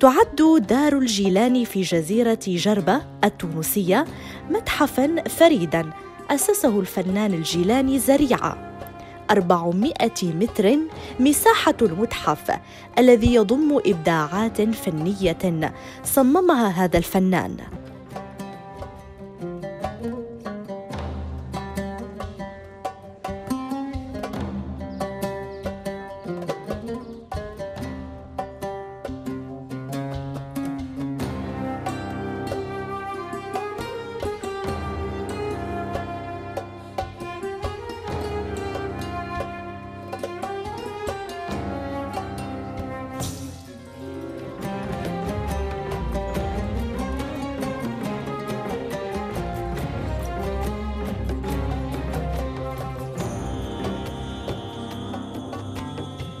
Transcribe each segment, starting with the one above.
تعد دار الجيلاني في جزيرة جربة التونسية متحفاً فريداً. أسسه الفنان الجيلاني زريعة. 400 متر مساحة المتحف الذي يضم إبداعات فنية صممها هذا الفنان.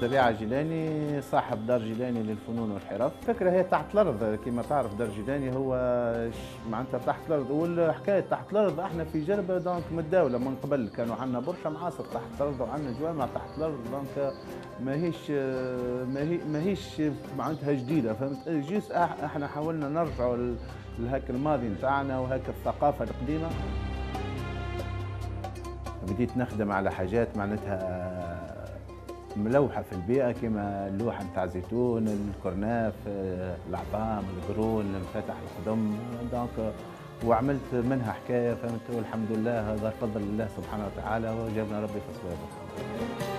زريعة جيلاني صاحب دار جيلاني للفنون والحرف الفكرة هي تحت الأرض كما تعرف دار جيلاني هو معناتها تحت الأرض. والحكاية تحت الأرض إحنا في جربة donc متداولة من قبل كانوا عندنا برشا معاصر تحت الأرض وعندنا جوامع تحت الأرض. donc ماهيش ماهي ماهيش معناتها جديدة فهمت؟ juste إحنا حاولنا نرجعوا لهاك الماضي نتاعنا وهاك الثقافة القديمة. بديت نخدم على حاجات معناتها ملوحة في البيئة كما اللوحة نتاع الزيتون الكرناف العظام القرون المفتح القدم دونك وعملت منها حكاية فهمت؟ والحمد لله هذا فضل الله سبحانه وتعالى وجابنا ربي في الصواب